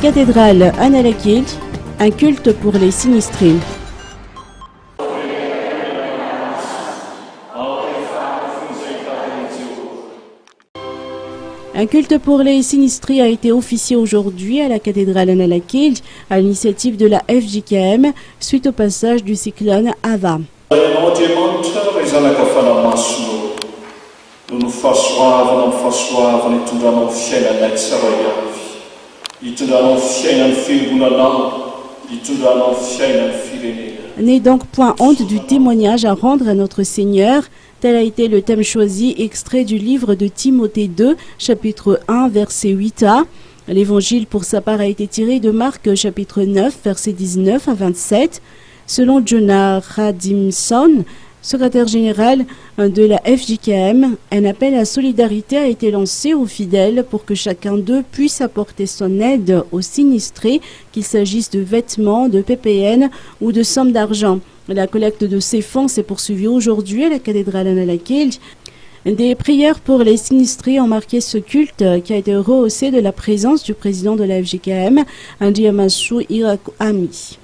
cathédrale Annalakil, un culte pour les sinistrés. Un culte pour les sinistrés a été officié aujourd'hui à la cathédrale Annalakil à l'initiative de la FJKM suite au passage du cyclone Ava. N'est donc point honte du témoignage à rendre à notre Seigneur. Tel a été le thème choisi, extrait du livre de Timothée 2, chapitre 1, verset 8a. L'évangile, pour sa part, a été tiré de Marc, chapitre 9, verset 19 à 27. Selon Jonah Radimson, secrétaire général de la FJKM, un appel à solidarité a été lancé aux fidèles pour que chacun d'eux puisse apporter son aide aux sinistrés, qu'il s'agisse de vêtements, de PPN ou de sommes d'argent. La collecte de ces fonds s'est poursuivie aujourd'hui à la cathédrale Annalakil. Des prières pour les sinistrés ont marqué ce culte qui a été rehaussé de la présence du président de la FJKM, Andy Amasu Iraku Ami.